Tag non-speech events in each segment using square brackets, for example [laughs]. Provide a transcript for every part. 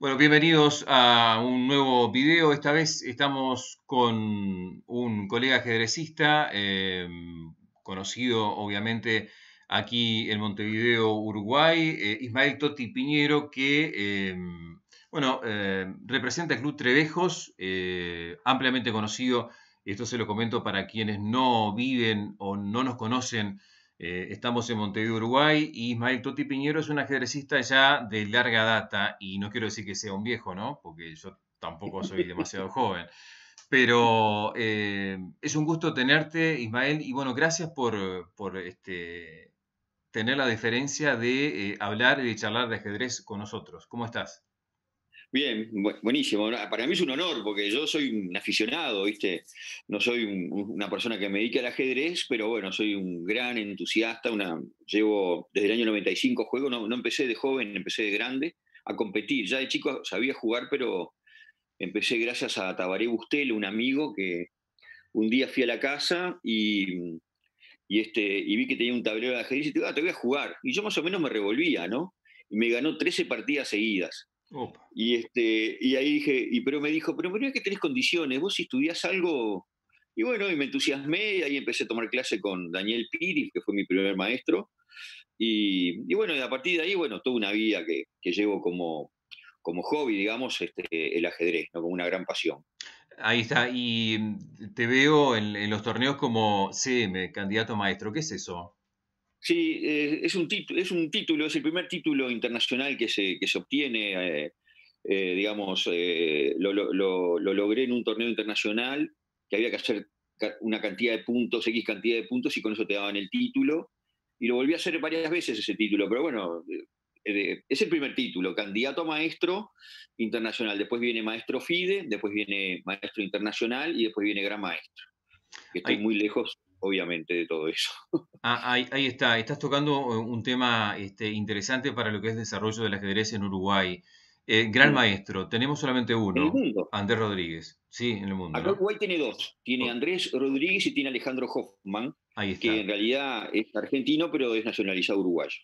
Bueno, bienvenidos a un nuevo video. Esta vez estamos con un colega ajedrecista, em, conocido obviamente aquí en Montevideo, Uruguay, eh, Ismael Totti Piñero, que em, bueno, em, representa el Club Trevejos, eh, ampliamente conocido, esto se lo comento para quienes no viven o no nos conocen eh, estamos en Montevideo, Uruguay, y Ismael Totti Piñero es un ajedrecista ya de larga data, y no quiero decir que sea un viejo, ¿no? Porque yo tampoco soy demasiado joven. Pero eh, es un gusto tenerte, Ismael, y bueno, gracias por, por este, tener la deferencia de eh, hablar y charlar de ajedrez con nosotros. ¿Cómo estás? Bien, buenísimo. Para mí es un honor porque yo soy un aficionado, ¿viste? No soy una persona que me dedique al ajedrez, pero bueno, soy un gran entusiasta. Una, llevo desde el año 95 juego, no, no empecé de joven, empecé de grande a competir. Ya de chico sabía jugar, pero empecé gracias a Tabaré Bustel, un amigo que un día fui a la casa y, y, este, y vi que tenía un tablero de ajedrez y dije, ah, te voy a jugar. Y yo más o menos me revolvía, ¿no? Y me ganó 13 partidas seguidas. Y, este, y ahí dije, y pero me dijo, pero es que tenés condiciones, vos si estudiás algo. Y bueno, y me entusiasmé y ahí empecé a tomar clase con Daniel Piri, que fue mi primer maestro. Y, y bueno, a partir de ahí, bueno, toda una vida que, que llevo como, como hobby, digamos, este, el ajedrez, ¿no? como una gran pasión. Ahí está, y te veo en, en los torneos como CM, candidato maestro, ¿qué es eso? Sí, eh, es, un es un título, es el primer título internacional que se, que se obtiene, eh, eh, digamos, lo, lo, logré en un torneo internacional, que había que hacer una cantidad de puntos, X cantidad de puntos, y con eso te daban el título. Y lo volví a hacer varias veces ese título, pero bueno, es el primer título, candidato a maestro internacional. Después viene maestro FIDE, después viene maestro internacional y después viene gran maestro. Estoy muy lejos obviamente, de todo eso. [laughs] Ah, ahí, está, estás tocando eh, un tema este, interesante para lo que es el desarrollo del ajedrez en Uruguay. Eh, gran maestro, tenemos solamente uno, Andrés Rodríguez, sí, en el mundo. Uruguay tiene dos, tiene oh. Andrés Rodríguez y tiene Alejandro Hoffman, que en realidad es argentino, pero es nacionalizado uruguayo.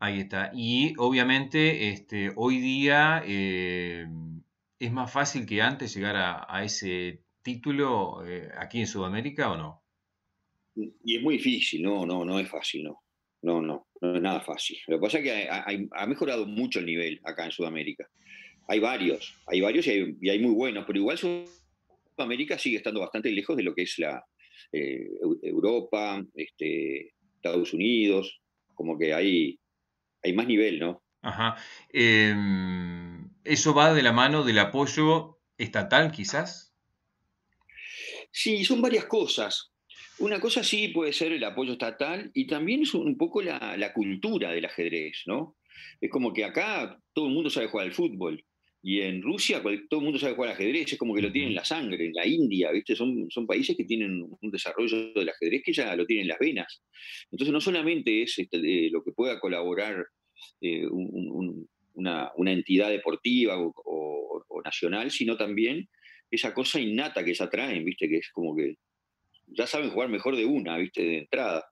Ahí está, y obviamente este, hoy día eh, es más fácil que antes llegar a, ese título aquí en Sudamérica o no? Y es muy difícil, no, no, no es fácil, no. No, no, no es nada fácil. Lo que pasa es que ha mejorado mucho el nivel acá en Sudamérica. Hay varios, hay varios y hay, muy buenos, pero igual Sudamérica sigue estando bastante lejos de lo que es la eh, Europa, este, Estados Unidos, como que hay, hay más nivel, ¿no? Ajá. Em, ¿Eso va de la mano del apoyo estatal, quizás? Sí, son varias cosas. Una cosa sí puede ser el apoyo estatal y también es un poco la, cultura del ajedrez, ¿no? Es como que acá todo el mundo sabe jugar al fútbol y en Rusia todo el mundo sabe jugar al ajedrez, es como que lo tienen en la sangre, en la India, ¿viste? Son, son países que tienen un desarrollo del ajedrez que ya lo tienen en las venas. Entonces no solamente es este, lo que pueda colaborar eh, una, entidad deportiva o, nacional, sino también esa cosa innata que se traen, ¿viste? Que es como que ya saben jugar mejor de una, ¿viste? De entrada.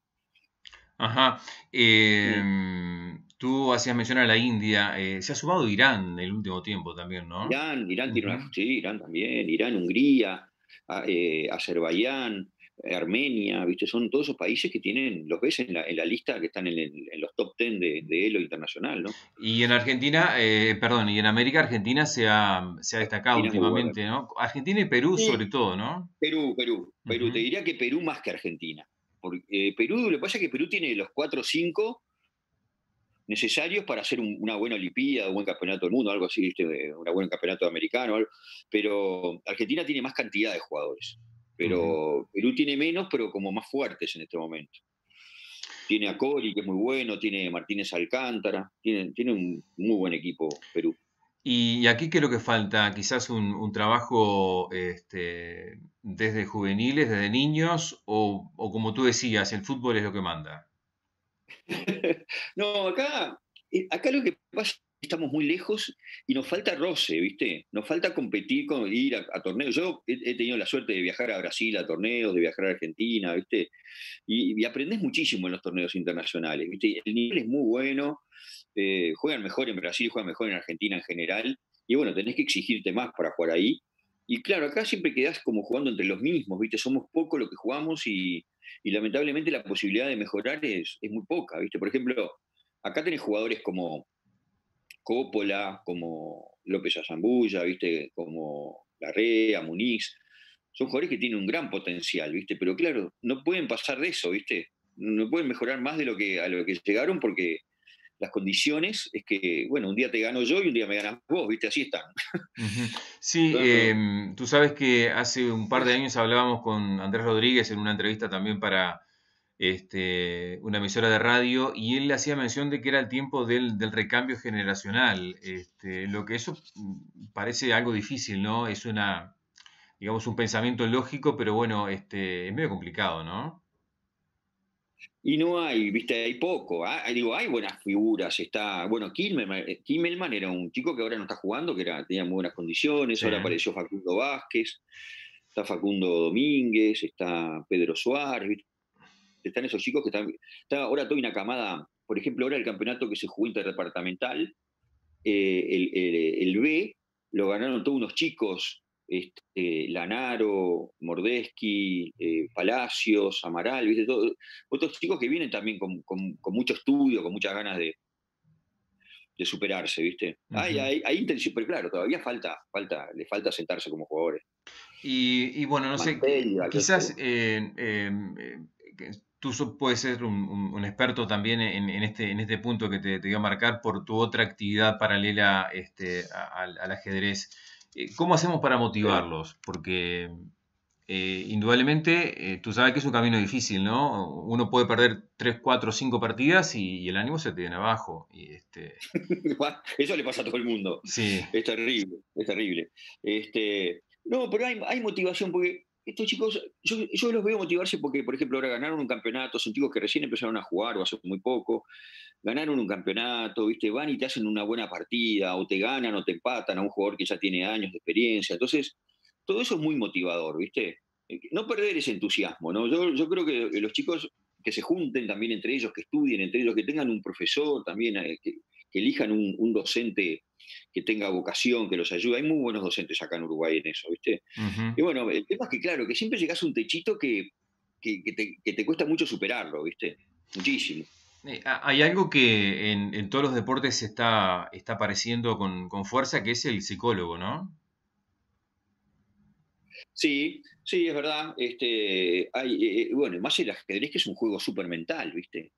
Ajá. Em, tú hacías mención a la India. Eh, se ha sumado Irán en el último tiempo también, ¿no? Irán, Irán tiene una. Sí, Irán también. Irán, Hungría, eh, Azerbaiyán, Armenia, ¿viste? Son todos esos países que tienen, los ves en la, lista que están en, los top 10 de, Elo internacional, ¿no? Y en Argentina, eh, perdón, y en América Argentina se ha, se ha destacado últimamente, ¿no? Argentina y Perú sobre todo, ¿no? Perú, Perú, Perú. Te diría que Perú más que Argentina. Porque eh, Perú, lo que pasa es que Perú tiene los 4 o 5 necesarios para hacer una buena Olimpiada, un buen campeonato del mundo, algo así, ¿viste? un buen campeonato americano, pero Argentina tiene más cantidad de jugadores. Pero Perú tiene menos, pero como más fuertes en este momento. Tiene a Cori, que es muy bueno, tiene Martínez Alcántara, tiene, tiene un muy buen equipo Perú. ¿Y aquí qué es lo que falta? Quizás un, trabajo este, desde juveniles, desde niños, o, como tú decías, el fútbol es lo que manda. [laughs] no, acá, eh, acá lo que pasa estamos muy lejos y nos falta roce, ¿viste? Nos falta competir, con, ir a, torneos. Yo he, tenido la suerte de viajar a Brasil a torneos, de viajar a Argentina, ¿viste? Y, y aprendes muchísimo en los torneos internacionales, ¿viste? El nivel es muy bueno, eh, juegan mejor en Brasil, juegan mejor en Argentina en general, y bueno, tenés que exigirte más para jugar ahí. Y claro, acá siempre quedás como jugando entre los mismos, ¿viste? Somos poco lo que jugamos y, lamentablemente la posibilidad de mejorar es, es muy poca, ¿viste? Por ejemplo, acá tenés jugadores como Coppola, como López Azambulla, ¿viste? Como Larrea, Muniz. Son jugadores que tienen un gran potencial, ¿viste? Pero claro, no pueden pasar de eso, ¿viste? No pueden mejorar más de lo que, a lo que llegaron porque las condiciones es que, bueno, un día te gano yo y un día me ganas vos, ¿viste? Así están. Sí, [laughs] em, tú sabes que hace un par de años hablábamos con Andrés Rodríguez en una entrevista también para este, una emisora de radio y él hacía mención de que era el tiempo del, recambio generacional, este, lo que eso mm, parece algo difícil, ¿no? Es una, digamos, un pensamiento lógico, pero bueno, este, es medio complicado, ¿no? Y no hay, viste, hay poco. ¿ah? Digo, hay buenas figuras. Está, bueno, Kimmelman, era un chico que ahora no está jugando, que era, tenía muy buenas condiciones. Ahora apareció Facundo Vázquez, está Facundo Domínguez, está Pedro Suárez, están esos chicos que están. Está ahora toda una camada, por ejemplo, ahora el campeonato que se jugó interdepartamental, eh, el, el, B, lo ganaron todos unos chicos, este, Lanaro, Mordeschi, eh, Palacios, Amaral, ¿viste? otros chicos que vienen también con, mucho estudio, con muchas ganas de, de superarse, ¿viste? hay, hay, intención, pero claro, todavía falta, falta, le falta sentarse como jugadores. Y, bueno, no sé, quizás eh, tú puedes ser un, experto también en, este, en este punto que te, te, voy a marcar por tu otra actividad paralela este, al, ajedrez. Eh, ¿Cómo hacemos para motivarlos? Porque eh, indudablemente eh, tú sabes que es un camino difícil, ¿no? Uno puede perder 3, 4, 5 partidas y, el ánimo se te viene abajo. Y este... [laughs] Eso le pasa a todo el mundo. Sí. Es terrible, es terrible. Este... No, pero hay, hay motivación porque estos chicos, yo, los veo motivarse porque, por ejemplo, ahora ganaron un campeonato, son chicos que recién empezaron a jugar o hace muy poco, ganaron un campeonato, ¿viste? van y te hacen una buena partida, o te ganan o te empatan a un jugador que ya tiene años de experiencia. Entonces, todo eso es muy motivador, ¿viste? Eh, no perder ese entusiasmo, ¿no? Yo, creo que los chicos que se junten también entre ellos, que estudien entre ellos, que tengan un profesor también, eh, que, elijan un, docente que tenga vocación, que los ayude. Hay muy buenos docentes acá en Uruguay en eso, ¿viste? Y bueno, el tema es que, claro, que siempre llegas a un techito que, te, cuesta mucho superarlo, ¿viste? Muchísimo. Eh, hay algo que en, todos los deportes está, está apareciendo con, fuerza, que es el psicólogo, ¿no? Sí, sí, es verdad. Este, hay, eh, bueno, más el ajedrez que es un juego súper mental, ¿viste?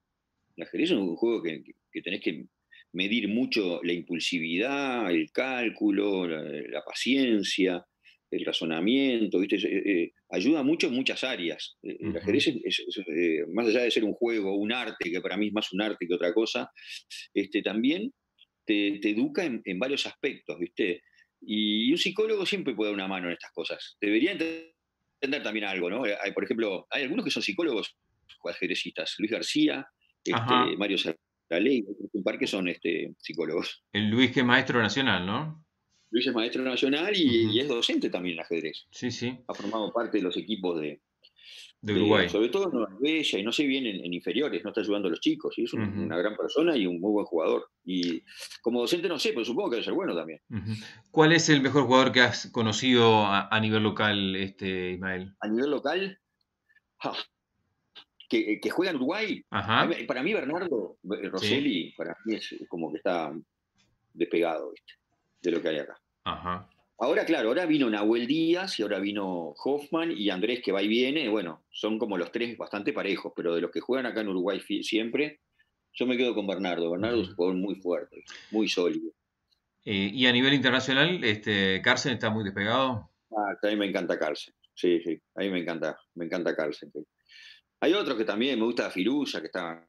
El ajedrez es un juego que, que tenés que medir mucho la impulsividad, el cálculo, la, paciencia, el razonamiento, ¿viste? Eh, eh, ayuda mucho en muchas áreas. Eh, el ajedrez, es, más allá de ser un juego, un arte, que para mí es más un arte que otra cosa, este, también te, educa en, varios aspectos, ¿viste? Y, un psicólogo siempre puede dar una mano en estas cosas. Debería entender también algo, ¿no? Hay, por ejemplo, hay algunos que son psicólogos ajedrecistas. Luis García, este, Mario la ley, un par que son este, psicólogos. El Luis que es maestro nacional, ¿no? Luis es maestro nacional y, es docente también en ajedrez. Sí, sí. Ha formado parte de los equipos de, de Uruguay. sobre todo en Bella y no sé bien en, inferiores, no está ayudando a los chicos. Y es una gran persona y un muy buen jugador. Y como docente no sé, pero supongo que debe ser bueno también. ¿Cuál es el mejor jugador que has conocido a, nivel local, este, Ismael? A nivel local, que, juega en Uruguay. Para mí, Bernardo eh, Rosselli, para mí es como que está despegado de lo que hay acá. Ahora, claro, ahora vino Nahuel Díaz y ahora vino Hoffman y Andrés que va y viene. Bueno, son como los tres bastante parejos, pero de los que juegan acá en Uruguay siempre, yo me quedo con Bernardo. Bernardo es un jugador muy fuerte, muy sólido. Eh, y a nivel internacional, este, Carlsen está muy despegado. Ah, a mí me encanta Carlsen. Sí, sí, a mí me encanta, me encanta Carlsen. Hay otros que también, me gusta Firuza, que está,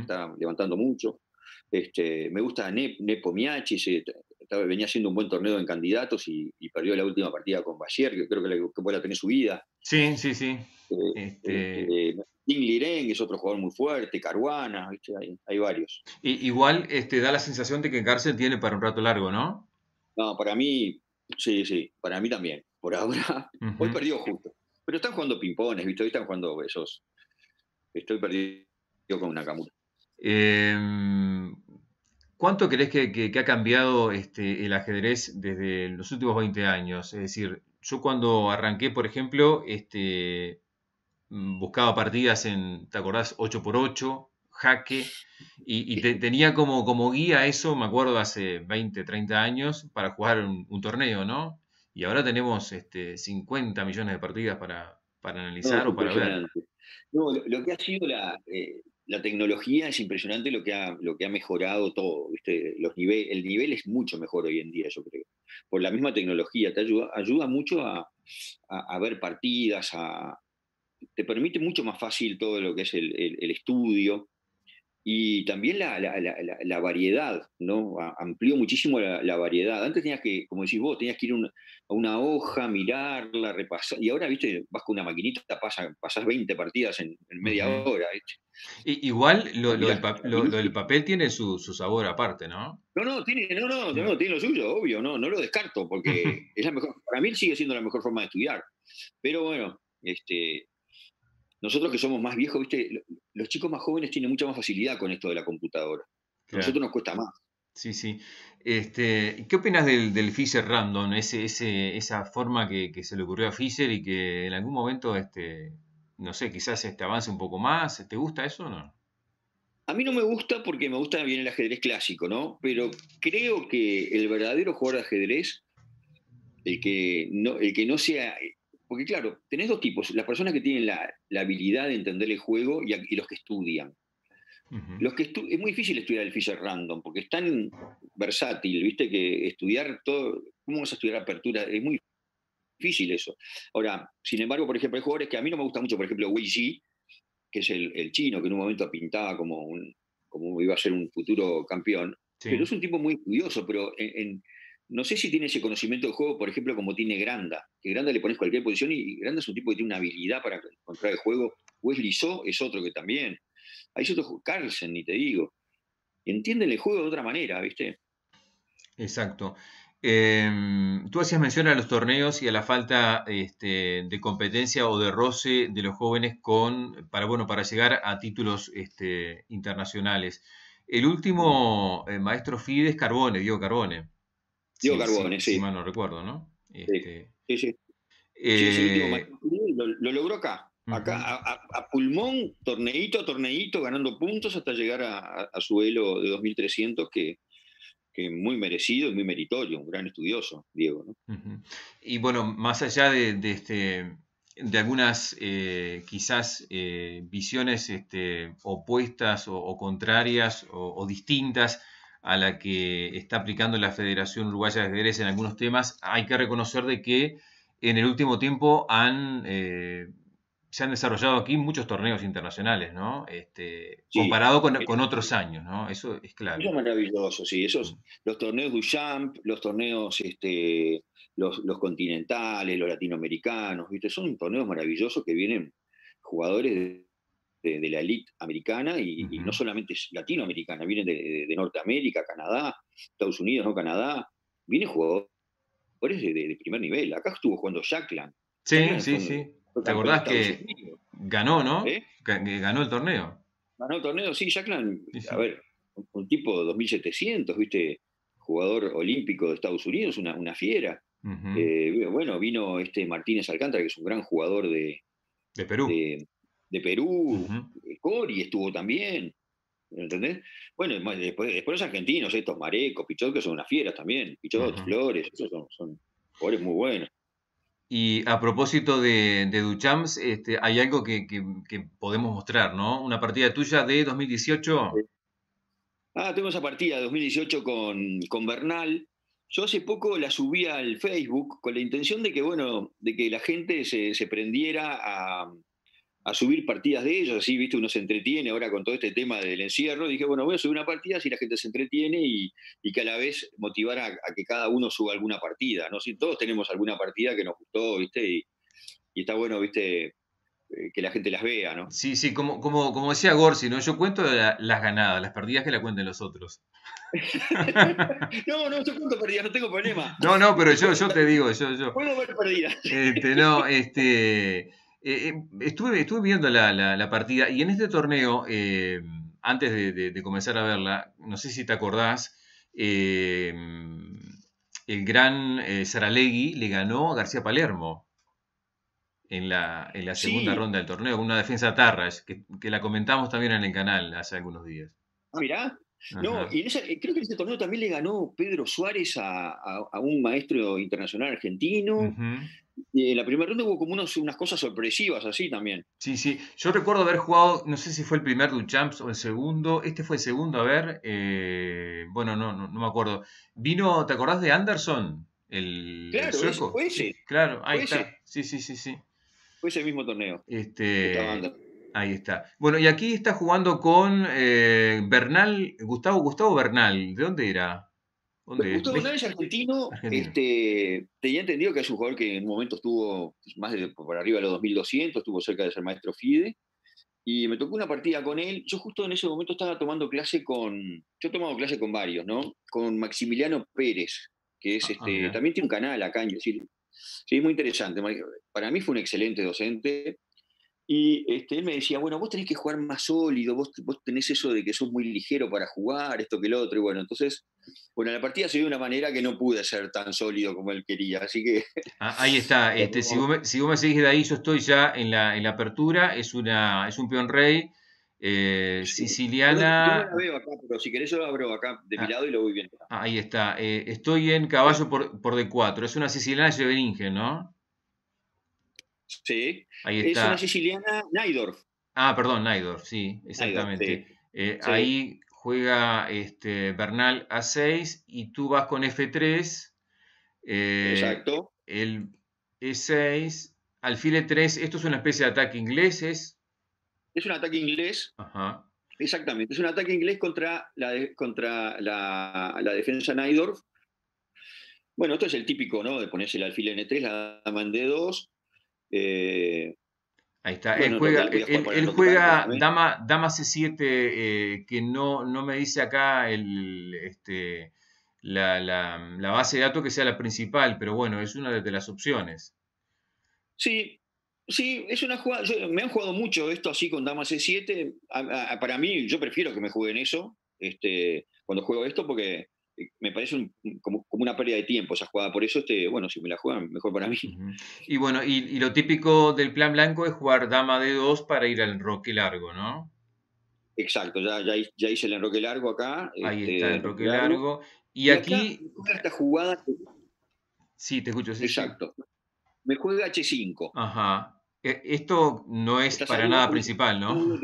está levantando mucho. Este, me gusta Nepo Miachi, venía haciendo un buen torneo en candidatos y, perdió la última partida con Bayer, que creo que, puede tener su vida. Sí, sí, sí. Eh, este... Ting Liren es otro jugador muy fuerte, Caruana, ¿viste? Hay, varios. igual este, da la sensación de que Cárcel tiene para un rato largo, ¿no? No, para mí, sí, sí, para mí también. Por ahora, [laughs] hoy perdió justo. Pero están jugando pimpones, ¿viste? Están jugando esos. Estoy perdido con una Eh, ¿Cuánto crees que, ha cambiado este, el ajedrez desde los últimos 20 años? Es decir, yo cuando arranqué, por ejemplo, este, buscaba partidas en, ¿te acordás? 8x8, jaque, y, tenía como, como guía eso, me acuerdo, hace 20, 30 años, para jugar un, torneo, ¿no? Y ahora tenemos este, 50 millones de partidas para, analizar o para ver. No, lo, que ha sido eh, la, tecnología es impresionante lo que ha, lo que ha mejorado todo. ¿viste? Los el nivel es mucho mejor hoy en día, yo creo. Por la misma tecnología, te ayuda, ayuda mucho a, ver partidas, te permite mucho más fácil todo lo que es el estudio y también la, variedad, ¿no? Amplió muchísimo la, variedad. Antes tenías que, como decís vos, tenías que ir a una hoja, mirarla, repasar. Y ahora, viste, vas con una maquinita, pasas, pasas 20 partidas en, media hora, igual lo, del papel tiene su, sabor aparte, ¿no? No, no, tiene, no, no, no, tiene lo suyo, obvio, no, no lo descarto, porque [laughs] es la mejor, para mí sigue siendo la mejor forma de estudiar. Pero bueno, este, nosotros que somos más viejos, viste, los chicos más jóvenes tienen mucha más facilidad con esto de la computadora. A nosotros nos cuesta más. Sí, sí. Este, ¿Qué opinas del, del Fisher Random? Ese, ese, esa forma que, se le ocurrió a Fisher y que en algún momento, este, no sé, quizás este avance un poco más. ¿Te gusta eso o no? A mí no me gusta porque me gusta bien el ajedrez clásico, ¿no? Pero creo que el verdadero jugador de ajedrez, el que no, el que no sea porque claro, tenés dos tipos, las personas que tienen la, habilidad de entender el juego y, los que estudian. los que es muy difícil estudiar el Fisher Random, porque es tan versátil, viste, que estudiar todo, ¿cómo vas a estudiar apertura? Es muy difícil eso. Ahora, sin embargo, por ejemplo, hay jugadores que a mí no me gusta mucho, por ejemplo, Wei Ji, que es el, chino, que en un momento pintaba como, un, como iba a ser un futuro campeón, pero es un tipo muy estudioso, pero en no sé si tiene ese conocimiento del juego, por ejemplo, como tiene Granda, que Granda le pones cualquier posición y Granda es un tipo que tiene una habilidad para encontrar el juego. Wesley So es otro que también. Hay otros, Carlsen, ni te digo. Entienden el juego de otra manera, ¿viste? Exacto. Em, tú hacías mención a los torneos y a la falta este, de competencia o de roce de los jóvenes con, para, bueno, para llegar a títulos este, internacionales. El último eh, maestro FIDE es Carbone, Diego Carbone. Diego Carbone, sí. Si mal no recuerdo, ¿no? Sí, este, sí. sí. Eh, lo, logró acá. Acá, a, pulmón, torneito a torneito, ganando puntos hasta llegar a, su elo de 2300, que, que muy merecido y muy meritorio, un gran estudioso, Diego. ¿no? Y bueno, más allá de, este, de algunas eh, quizás eh, visiones este, opuestas o, contrarias o, distintas a la que está aplicando la Federación Uruguaya de Ajedrez en algunos temas, hay que reconocer de que en el último tiempo han, eh, se han desarrollado aquí muchos torneos internacionales, ¿no? Este, comparado con, con, otros años, ¿no? Eso es claro. Eso es maravilloso, sí. Esos, los torneos Duchamp, los torneos, este, los, los continentales, los latinoamericanos, ¿viste? Son torneos maravillosos que vienen jugadores de de, la elite americana y, no solamente latinoamericana, vienen de, Norteamérica, Canadá, Estados Unidos, no Canadá, vienen jugadores de, primer nivel. Acá estuvo jugando Jackland. Sí, sí, sí. ¿Te acordás que ganó, no? ¿Eh? Ganó el torneo. Ganó el torneo, sí, Jackland. A ver, un, tipo de 2700, ¿viste? Jugador olímpico de Estados Unidos, una, una fiera. Eh, bueno, vino este Martínez Alcántara, que es un gran jugador de, de Perú de Perú, Cori estuvo también, ¿entendés? Bueno, después, después los argentinos, estos Mareco, Pichot, que son unas fieras también, Pichot, Flores, esos son, jugadores muy buenos. Y a propósito de, de Duchamps, este, hay algo que, podemos mostrar, ¿no? Una partida tuya de 2018. Ah, tengo esa partida de 2018 con, con Bernal. Yo hace poco la subí al Facebook con la intención de que, bueno, de que la gente se, se prendiera a, a subir partidas de ellos, así, viste, uno se entretiene ahora con todo este tema del encierro. Dije, bueno, voy a subir una partida si la gente se entretiene y, que a la vez motivar a, que cada uno suba alguna partida, ¿no? Si todos tenemos alguna partida que nos gustó, viste, y, está bueno, viste, eh, que la gente las vea, ¿no? Sí, sí, como, como, como decía Gorsi, ¿no? Yo cuento las ganadas, las perdidas que la cuenten los otros. [laughs] no, no, yo cuento perdidas, no tengo problema. No, no, pero yo, yo te digo, yo, yo. Puedo ver perdidas. Este, no, este. Eh, estuve, estuve viendo la, partida y en este torneo, antes de, comenzar a verla, no sé si te acordás, el gran Saralegui le ganó a García Palermo en la, en la segunda ronda del torneo, con una defensa Tarras, que, que, la comentamos también en el canal hace algunos días. Ah, mirá. No, y eh, creo que en ese torneo también le ganó Pedro Suárez a, a, un maestro internacional argentino. Y en la primera ronda hubo como unos, unas cosas sorpresivas así también. Sí, sí. Yo recuerdo haber jugado, no sé si fue el primer Champs o el segundo. Este fue el segundo, a ver. Eh, bueno, no, no, me acuerdo. Vino, ¿te acordás de Anderson? El, claro, sueco. Fue ese. Claro, ahí está. Sí, sí, sí, sí. Fue ese mismo torneo. Este, ahí está. Bueno, y aquí está jugando con eh, Bernal, Gustavo, Gustavo Bernal. ¿De dónde era? Gustavo Bernal es argentino. Este, tenía entendido que es un jugador que en un momento estuvo más de por arriba de los 2200, estuvo cerca de ser maestro FIDE. Y me tocó una partida con él. Yo justo en ese momento estaba tomando clase con. Yo he tomado clase con varios, ¿no? Con Maximiliano Pérez, que es ah, este. también tiene un canal acá en decir, Sí, muy interesante. Para mí fue un excelente docente. Y este, él me decía, bueno, vos tenés que jugar más sólido, vos, vos tenés eso de que sos muy ligero para jugar, esto que lo otro. Y bueno, entonces, bueno, la partida se dio de una manera que no pude ser tan sólido como él quería. Así que. [laughs] Ah, ahí está. [laughs] Este, si, vos me, si, vos me, seguís de ahí, yo estoy ya en la, en la apertura. Es, una, es un peón rey. Eh, siciliana. Yo, no la veo acá, pero si querés yo la abro acá de mi ah. lado y lo voy viendo. Ahí está. Eh, estoy en caballo por, por, D4. Es una siciliana Jeveringen, ¿no? Sí. Ahí está. Es una siciliana Naidorf. Ah, perdón, Naidorf, sí, exactamente. Eh, ahí juega este, Bernal A6 y tú vas con F3. Exacto. El E6, alfil E3. Esto es una especie de ataque inglés, ¿es? Es un ataque inglés. Exactamente, es un ataque inglés contra la, contra la, defensa Naidorf. Bueno, esto es el típico, ¿no? De ponerse el alfil N3, la dama en D2. Eh, Ahí está. él juega, dama, dama C7, eh, que no, no me dice acá el, este, la, la, base de datos que sea la principal, pero bueno, es una de las opciones. Sí, Sí, es una jugada. me han jugado mucho esto así con Dama C7. para mí, yo prefiero que me jueguen eso este, cuando juego esto porque me parece como, una pérdida de tiempo esa jugada. Por eso, este, bueno, si me la juegan, mejor para mí. Y bueno, y, lo típico del plan blanco es jugar Dama de 2 para ir al enroque largo, ¿no? Exacto, ya, ya, hice el enroque largo acá. Ahí este, está el enroque largo. Y, aquí. esta jugada. Sí, te escucho. Sí, Exacto. Me juega H5. Ajá. E, esto no es para nada principal, ¿no?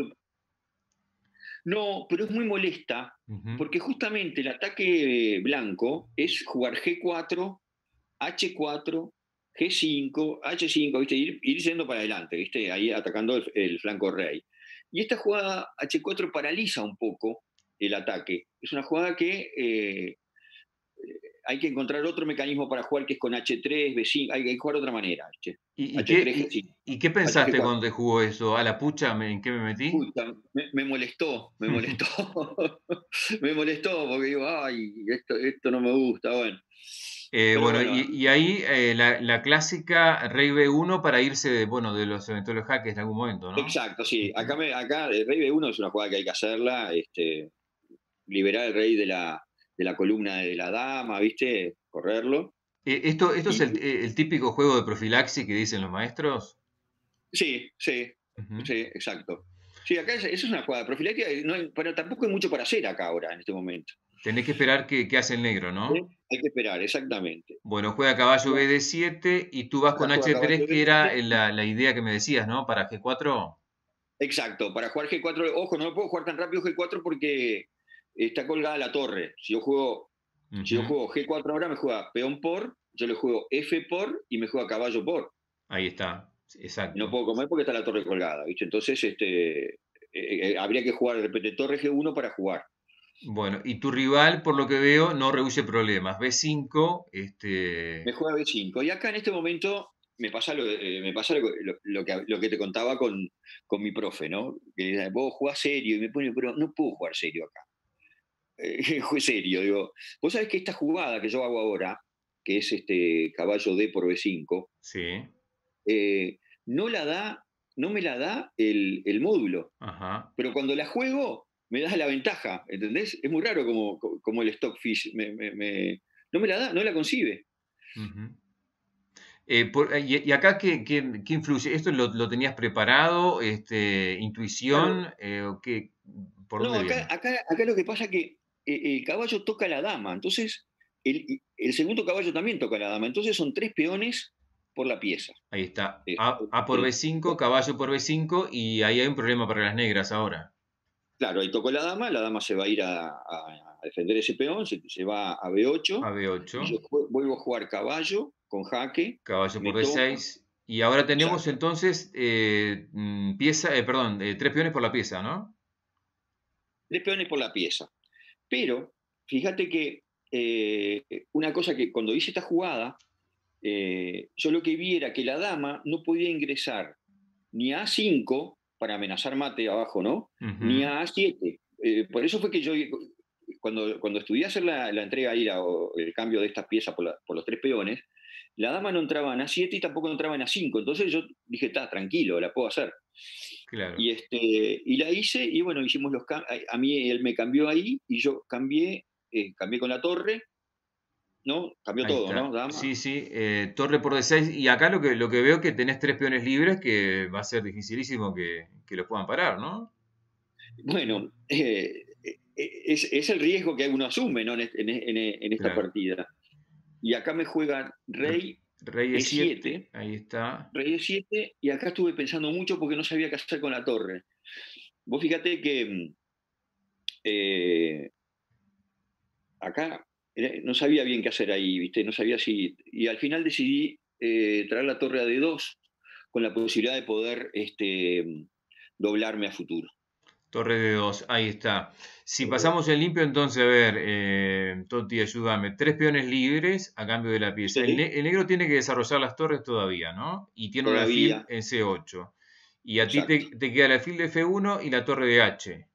No, pero es muy molesta, porque justamente el ataque blanco es jugar G4, H4, G5, H5, ¿viste? Ir, ir yendo para adelante, ¿viste? Ahí atacando el, flanco rey. Y esta jugada H4 paraliza un poco el ataque. Es una jugada que eh, hay que encontrar otro mecanismo para jugar que es con H3, B5, hay que jugar de otra manera. ¿Y, qué, pensaste cuando te jugó eso? ¿A la pucha en qué me metí? me, molestó, me molestó. [laughs] [laughs] me molestó porque digo, ay, esto, esto no me gusta, bueno. Eh, bueno, Y, ahí eh, la, clásica Rey B1 para irse de, bueno, de los eventuales jaques en algún momento, ¿no? Exacto, sí. Acá, me, acá el Rey B1 es una jugada que hay que hacerla, este, liberar el rey de la, de la columna de la dama, ¿viste? Correrlo. Eh, ¿Esto, esto es el, típico juego de profilaxis que dicen los maestros? Sí, sí, sí, exacto. Sí, acá eso es una jugada de profilaxis, pero tampoco hay mucho para hacer acá ahora, en este momento. Tenés que esperar que, hace el negro, ¿no? hay que esperar, exactamente. Bueno, juega caballo B de 7 y tú vas con H3, que era la, la, idea que me decías, ¿no? Para G4. Exacto, para jugar G4, ojo, no puedo jugar tan rápido G4 porque está colgada la torre. Si yo juego, si yo juego G4 ahora, me juega peón por, yo le juego F por y me juega caballo por. Ahí está, exacto. no puedo comer porque está la torre colgada, ¿viste? Entonces, este, eh, eh, habría que jugar de repente torre G1 para jugar. Bueno, y tu rival, por lo que veo, no reduce problemas. B5, este... Me juega B5. Y acá en este momento me pasa lo, eh, me pasa lo, que, lo que te contaba con, con mi profe, ¿no? Que vos jugás serio y me pone, pero no puedo jugar serio acá. [laughs] Eh, serio, digo, vos sabés que esta jugada que yo hago ahora, que es este caballo D por B5, sí. Eh, no la da, no me la da el, el módulo. Ajá. Pero cuando la juego, me da la ventaja, ¿entendés? Es muy raro como, como el Stockfish me, me, no me la da, no la concibe. Eh, eh, y, acá qué, qué, qué, influye? ¿Esto lo, lo tenías preparado? Este, ¿Intuición? Eh, qué, ¿por no, acá, acá, acá, lo que pasa es que el caballo toca la dama, entonces el, el, segundo caballo también toca la dama, entonces son tres peones por la pieza. Ahí está, A, A por B5, caballo por B5, y ahí hay un problema para las negras ahora. Claro, ahí tocó la dama, la dama se va a ir a, a defender ese peón, se, se, va a B8. A B8. Y yo vuelvo a jugar caballo con jaque. Caballo por B6. Y ahora tenemos entonces eh, mm, pieza, eh, perdón, eh, tres peones por la pieza, ¿no? Tres peones por la pieza. Pero fíjate que eh, una cosa que cuando hice esta jugada, eh, yo lo que vi era que la dama no podía ingresar ni a A5 para amenazar mate abajo, ¿no? Ni a A7. Eh, por eso fue que yo, cuando, cuando estudié hacer la, la entrega ahí, o el cambio de estas piezas por, por, los tres peones, la dama no entraba en A7 y tampoco entraba en A5. Entonces yo dije, está, tranquilo, la puedo hacer. Claro. Y, este, y la hice, y bueno, hicimos los A mí él me cambió ahí y yo cambié, eh, cambié con la torre, ¿no? Cambió Ahí todo, está. ¿no? Dama. Sí, sí, eh, torre por D6. Y acá lo que, lo que veo que tenés tres peones libres que va a ser dificilísimo que, que los puedan parar, ¿no? Bueno, eh, es, es, el riesgo que uno asume ¿no? en, en, en, en esta Claro. partida. Y acá me juega rey, Rey E7. E7, ahí está. rey de 7, y acá estuve pensando mucho porque no sabía qué hacer con la torre. Vos fíjate que mm, eh, acá eh, no sabía bien qué hacer ahí, ¿viste? No sabía si. Y al final decidí eh, traer la torre a D2 con la posibilidad de poder este, doblarme a futuro. Torre de 2, ahí está. Si pasamos el limpio, entonces, a ver, eh, Toti, ayúdame. Tres peones libres a cambio de la pieza. Sí. El, ne- el negro tiene que desarrollar las torres todavía, ¿no? Y tiene un alfil Todavía. en C8. Y a ti te, te queda el alfil de F1 y la torre de H.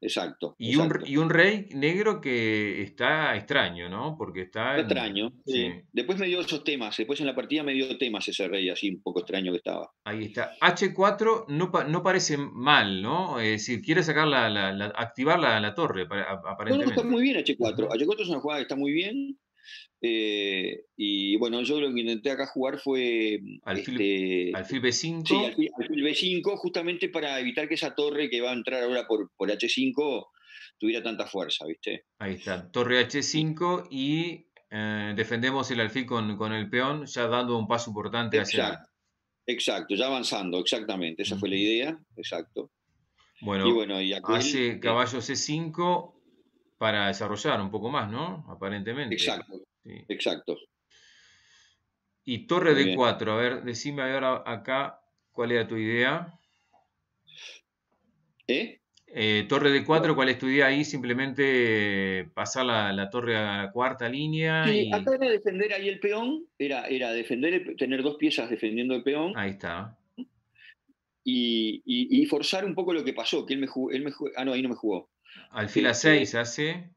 Exacto. Y un, exacto. y un rey negro que está extraño, ¿no? Porque está... En- extraño. sí. Después me dio esos temas. Después en la partida me dio temas ese rey así un poco extraño que estaba. Ahí está. H4 no, no parece mal, ¿no? Es decir, quiere sacar la, la- la- activar la, la torre, pa- No, no, aparentemente. está muy bien H4. Ujú. H4 es una jugada que está muy bien. Eh, y bueno, yo lo que intenté acá jugar fue Alfil, este, alfil B5. sí, alfil, alfil B5, justamente para evitar que esa torre que va a entrar ahora por, por H5 tuviera tanta fuerza, ¿viste? Ahí está, torre H5 y eh, defendemos el alfil con, con el peón, ya dando un paso importante hacia... Exacto, exacto, ya avanzando, exactamente, esa fue la idea, exacto. Bueno, y bueno, y aquel, hace eh, caballo C5 para desarrollar un poco más, ¿no? Aparentemente. exacto, Sí. exacto. Y torre Muy bien. D4, a ver, decime ahora acá cuál era tu idea. ¿Eh? Eh, torre D4, ¿cuál es tu idea ahí? Simplemente eh, pasar la, la torre a la cuarta línea Sí, y... acá era defender ahí el peón, era, era defender, el- tener dos piezas defendiendo el peón Ahí está. y, y- y forzar un poco lo que pasó, que él me jugó, él me jugó- ah no, ahí no me jugó. Alfil a Este, 6 hace.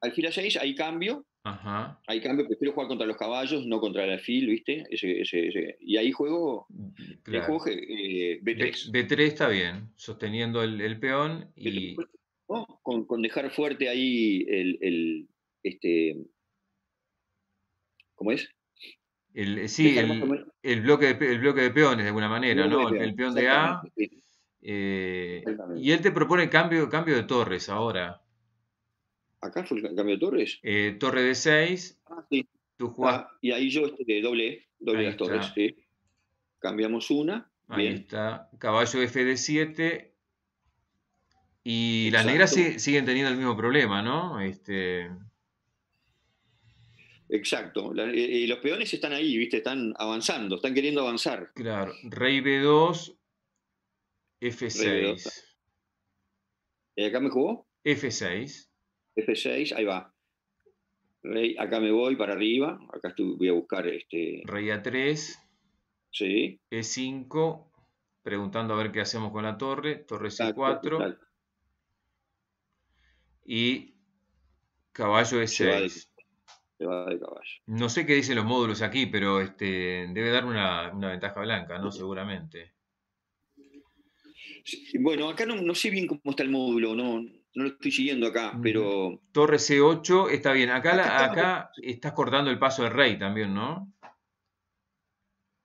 alfil a 6, ahí cambio, Ajá. ahí cambio, prefiero jugar contra los caballos, no contra el alfil, ¿viste? Ese, ese, ese. Y ahí juego, ahí Claro. juego eh, B- B3. B3 está bien, sosteniendo el, el peón y ¿no? Con, con dejar fuerte ahí el, el, este, ¿cómo es? el, sí, el, el bloque de, el bloque de peones de alguna manera, ¿no? El, peón de A. eh, y él te propone cambio, cambio de torres ahora. Acá fue el cambio de torres. Eh, torre de 6, Ah, sí. tú jugás, Ah, y ahí yo este, doble, doble las torres, sí. Cambiamos una, ahí bien. está, caballo F de 7. Y las negras siguen teniendo el mismo problema, ¿no? Este, Exacto. La- eh, eh, los peones están ahí, ¿viste? Están avanzando, están queriendo avanzar. claro, rey B2, Rey F6. Eh, acá me jugó F6. F6, ahí va. Rey, acá me voy para arriba. Acá estoy, voy a buscar este. Rey A3. Sí. E5, preguntando a ver qué hacemos con la torre. Torre C4. Y caballo E6. No sé qué dicen los módulos aquí, pero este, debe dar una, ventaja blanca, ¿no? Seguramente. Bueno, acá no, sé bien cómo está el módulo, no, no lo estoy siguiendo acá, pero... Torre C8 está bien. Acá, acá, estás cortando el paso del rey también, ¿no?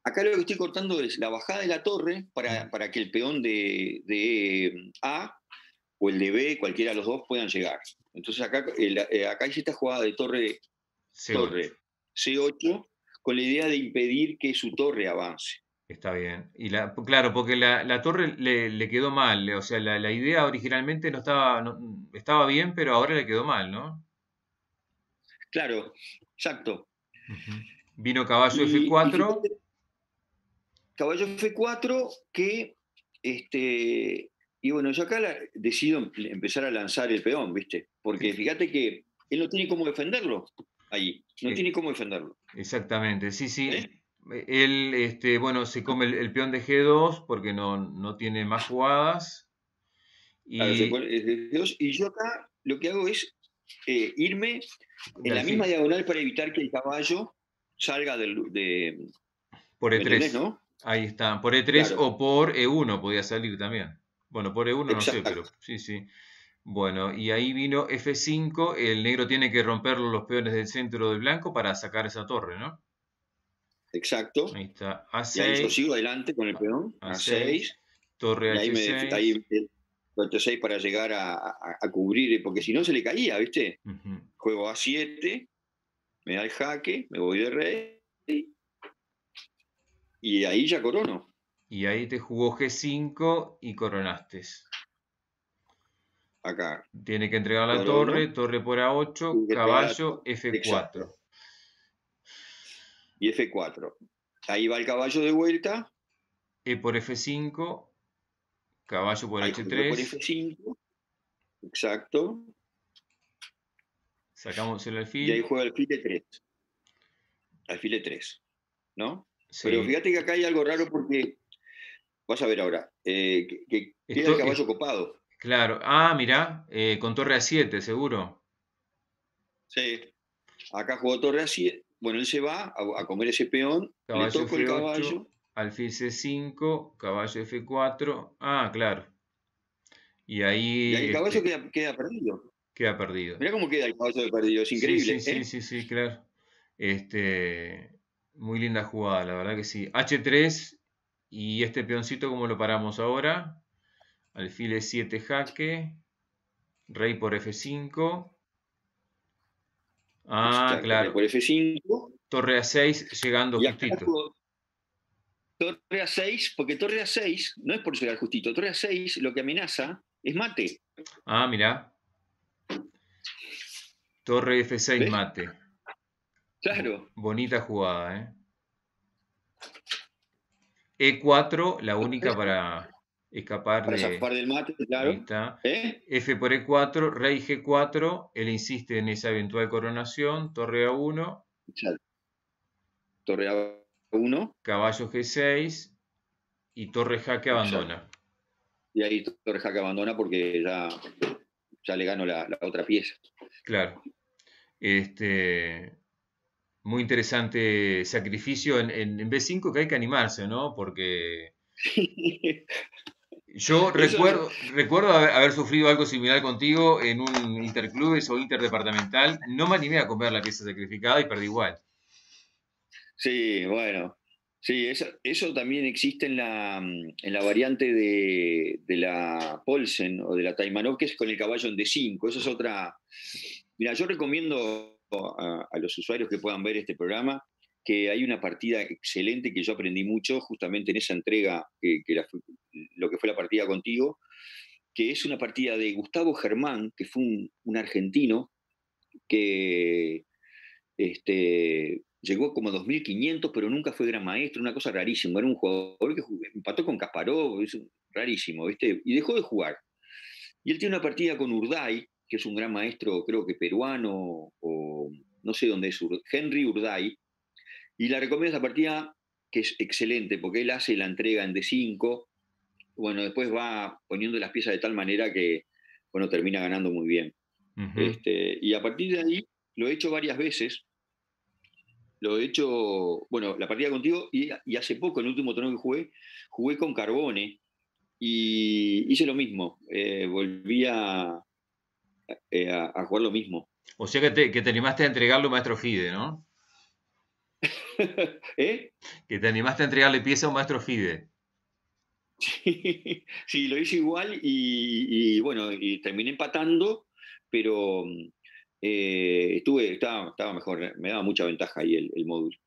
Acá lo que estoy cortando es la bajada de la torre para, para que el peón de, de, A o el de B, cualquiera de los dos, puedan llegar. Entonces acá, eh, acá hice esta jugada de torre C8. torre C8 con la idea de impedir que su torre avance. Está bien. Y la, claro, porque la, torre le, quedó mal. O sea, la, idea originalmente no estaba, estaba bien, pero ahora le quedó mal, ¿no? Claro, exacto. Vino caballo F4. caballo F4 que, este, y bueno, yo acá decido empezar a lanzar el peón, ¿viste? Porque fíjate que él no tiene cómo defenderlo ahí, no tiene cómo defenderlo. Exactamente, sí, sí. ¿Eh? Él, este, bueno, se come el, peón de G2 porque no, no tiene más jugadas. Y... y yo acá lo que hago es eh, irme en la misma diagonal para evitar que el caballo salga de... por E3, ¿no? Ahí está, por E3 o por E1 podía salir también. Bueno, por E1 no sé, pero sí, sí. Bueno, y ahí vino F5, el negro tiene que romper los peones del centro del blanco para sacar esa torre, ¿no? Exacto. Ahí está, A6. Y ahí yo sigo adelante con el peón, A6. torre y ahí Me, ahí, 6 para llegar a, cubrir, porque si no se le caía, ¿viste? Juego A7, me da el jaque, me voy de rey, y ahí ya corono. Y ahí te jugó G5 y coronaste acá. Tiene que entregar la torre, torre por A8, caballo, F4. Y F4. Ahí va el caballo de vuelta. E por F5, caballo por H3. Por F5. Exacto. Sacamos el alfil. Y ahí juega alfil de 3. Alfil de 3. ¿No? Pero fíjate que acá hay algo raro porque. Vas a ver ahora. Eh, que, queda el caballo copado. Claro. Ah, mira, eh, con torre A7, seguro. Sí. Acá jugó torre A7. Bueno, él se va a, comer ese peón. Caballo F8, el caballo. Alfil C5, caballo F4. Ah, claro. Y ahí. Y ahí el caballo este queda, perdido. Queda perdido. Mira cómo queda el caballo perdido, es increíble. Sí, ¿eh? sí, sí, claro. Este, muy linda jugada, la verdad que sí. H3 y este peoncito, ¿cómo lo paramos ahora? Alfil E7 jaque. Rey por F5. Ah, claro. Por F5. Torre A6 llegando justito. Torre A6, porque Torre A6 no es por llegar justito. Torre A6 lo que amenaza es mate. Ah, mira. Torre F6 mate. Claro. Bonita jugada, ¿eh? E4, la única para, escapar Para de... del mate, claro. ¿Eh? F por E4, rey G4, él insiste en esa eventual coronación, torre A1. Torre A1. Caballo G6 y torre jaque abandona. Y ahí torre jaque abandona porque ya, ya le gano la, otra pieza. Claro. Este, muy interesante sacrificio en, en, B5 que hay que animarse, ¿no? Porque [laughs] Yo recuerdo, recuerdo haber, sufrido algo similar contigo en un interclubes o interdepartamental. No me animé a comer la pieza sacrificada y perdí igual. Sí, bueno. Sí, eso, eso también existe en la, en la variante de, la Polsen o de la Taimanov, que es con el caballo en D5. Eso es otra. Mira, yo recomiendo a, a los usuarios que puedan ver este programa que hay una partida excelente que yo aprendí mucho justamente en esa entrega, que, lo que fue la partida contigo, que es una partida de Gustavo Germán, que fue un, argentino que este, llegó como a 2.500, pero nunca fue gran maestro, una cosa rarísima. Era un jugador que empató con Kasparov, es rarísimo, ¿viste? Y dejó de jugar. Y él tiene una partida con Urday, que es un gran maestro, creo que peruano, o no sé dónde es, Henry Urday, y la recomiendo esa partida que es excelente, porque él hace la entrega en D5, bueno, después va poniendo las piezas de tal manera que, bueno, termina ganando muy bien. este, y a partir de ahí lo he hecho varias veces. Lo he hecho, bueno, la partida contigo y, hace poco, en el último torneo que jugué, jugué con Carbone y hice lo mismo. Eh, volví a, eh, a, jugar lo mismo. O sea que te, que te animaste a entregarlo Maestro Fide, ¿no? [laughs] ¿Eh? Que te animaste a entregarle pieza a un Maestro Fide. Sí, [laughs] lo hice igual y, bueno, y terminé empatando, pero eh, estuve, estaba, estaba, mejor, me daba mucha ventaja ahí el, módulo.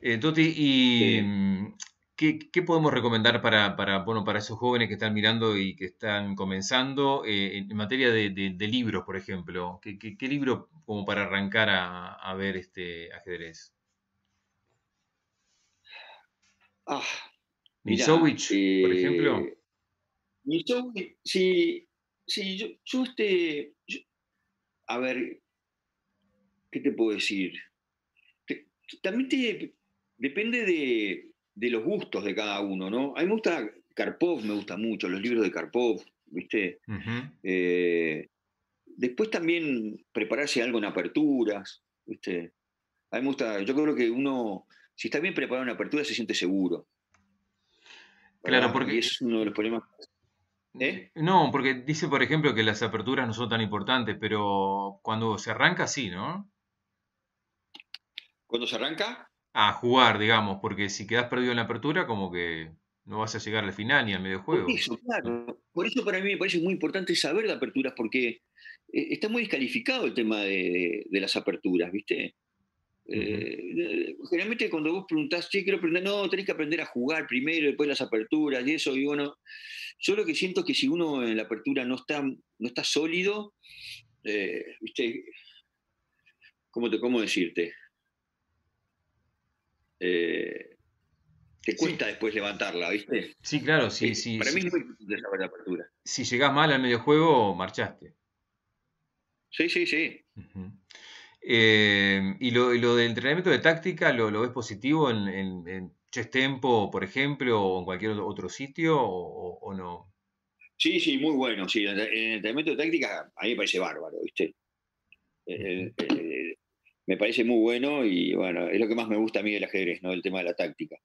Eh, Toti, ¿y mm, ¿qué, podemos recomendar para, para, bueno, para esos jóvenes que están mirando y que están comenzando eh, en, materia de, libros, por ejemplo? ¿Qué, libro como para arrancar a, ver este ajedrez? Ah, Misowich, por ejemplo. Misowich, sí, sí, yo, yo este, a ver, ¿qué te puedo decir? también te, depende de, los gustos de cada uno, ¿no? A mí me gusta Karpov, me gusta mucho, los libros de Karpov, ¿viste? Eh, después también prepararse algo en aperturas, ¿viste? A mí me gusta, yo creo que uno, si está bien preparado en apertura, se siente seguro. Claro, porque... Y es uno de los problemas ¿Eh? No, porque dice, por ejemplo, que las aperturas no son tan importantes, pero cuando se arranca, sí, ¿no? ¿Cuándo se arranca? A jugar, digamos, porque si quedas perdido en la apertura, como que no vas a llegar al final ni al medio juego. Por eso, claro. Por eso para mí me parece muy importante saber de aperturas, porque eh, está muy descalificado el tema de, las aperturas, ¿viste? Eh, generalmente cuando vos preguntás, che, quiero aprender, no, tenés que aprender a jugar primero, después las aperturas y eso, y bueno, yo lo que siento es que si uno en la apertura no está, no está sólido, eh, ¿viste? ¿Cómo, te, cómo decirte? Eh, te cuesta después levantarla, ¿viste? Sí, claro, sí, sí. Para mí es muy importante saber la apertura. Si llegás mal al medio juego, marchaste. Sí, sí, sí. Eh, y, lo, lo, del entrenamiento de táctica, ¿lo, lo ves positivo en, en, Chess Tempo, por ejemplo, o en cualquier otro sitio, o, no? Sí, sí, muy bueno. Sí, en el entrenamiento de táctica a mí me parece bárbaro, ¿viste? Eh, eh, me parece muy bueno y bueno, es lo que más me gusta a mí del ajedrez, ¿no? El tema de la táctica.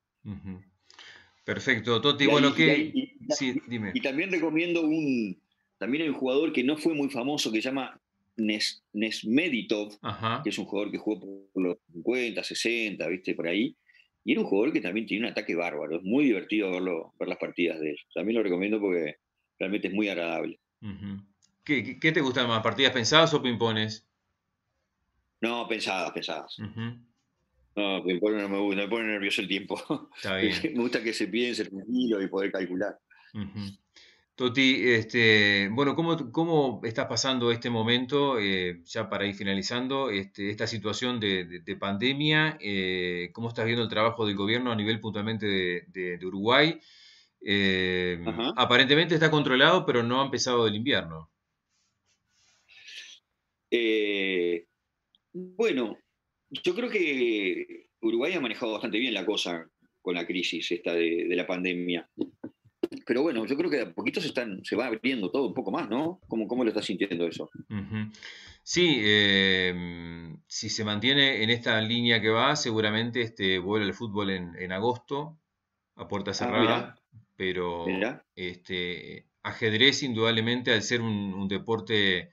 Perfecto, Toti, bueno, ¿qué? sí, dime. Y también recomiendo un, también hay un jugador que no fue muy famoso que se llama Nes, Nesmeditov, que es un jugador que jugó por los 50, 60, ¿viste? Por ahí. Y era un jugador que también tiene un ataque bárbaro. Es muy divertido verlo, ver las partidas de él. También lo recomiendo porque realmente es muy agradable. ¿Qué, te gustan más? ¿Partidas pensadas o pimpones? No, pensadas, pensadas. No, pimpones no me gusta, me pone nervioso el tiempo. [laughs] me gusta que se piense tranquilo y poder calcular. Toti, este, bueno, ¿cómo, ¿cómo, estás pasando este momento, eh, ya para ir finalizando, este, esta situación de, pandemia? Eh, ¿Cómo estás viendo el trabajo del gobierno a nivel puntualmente de, Uruguay? Eh, aparentemente está controlado, pero no ha empezado el invierno. bueno, yo creo que Uruguay ha manejado bastante bien la cosa con la crisis esta de la pandemia pero bueno, yo creo que a poquito se, están, se va abriendo todo un poco más, ¿no? ¿Cómo, cómo lo estás sintiendo eso? Sí, em, si se mantiene en esta línea que va, seguramente este, vuelve el fútbol en, agosto, a puerta ah, cerrada, pero este, ajedrez indudablemente al ser un, deporte,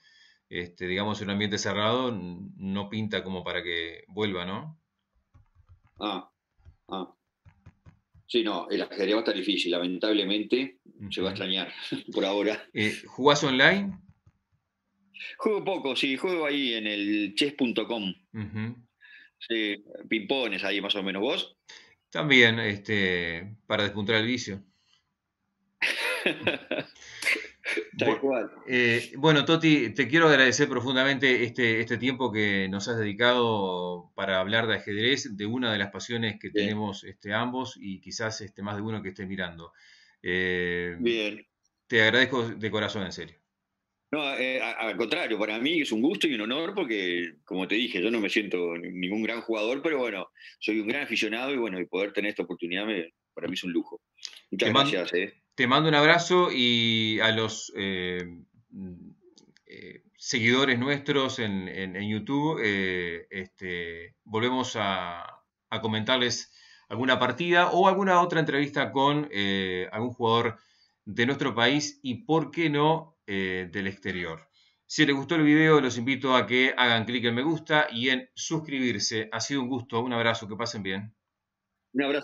este, digamos, en un ambiente cerrado, no pinta como para que vuelva, ¿no? Ah, ah. Sí, no, el ajedrez va a estar difícil, lamentablemente se va a extrañar [laughs] por ahora. Eh, ¿Jugás online? Juego poco, sí, juego ahí en el chess.com. Sí, pimpones ahí más o menos. ¿Vos? También, este, para despuntar el vicio. [laughs] [laughs] Eh, bueno, Toti, te quiero agradecer profundamente este, este tiempo que nos has dedicado para hablar de ajedrez, de una de las pasiones que tenemos este, ambos y quizás este, más de uno que esté mirando. Eh, Bien. Te agradezco de corazón, en serio. No, eh, al contrario, para mí es un gusto y un honor porque, como te dije, yo no me siento ningún gran jugador, pero bueno, soy un gran aficionado y bueno, y poder tener esta oportunidad para mí es un lujo. Muchas gracias. eh. Te mando un abrazo y a los eh, eh, seguidores nuestros en, YouTube, este, volvemos a, comentarles alguna partida o alguna otra entrevista con algún jugador de nuestro país y, por qué no, eh, del exterior. Si les gustó el video, los invito a que hagan clic en me gusta y en suscribirse. Ha sido un gusto, un abrazo, que pasen bien. Un abrazo.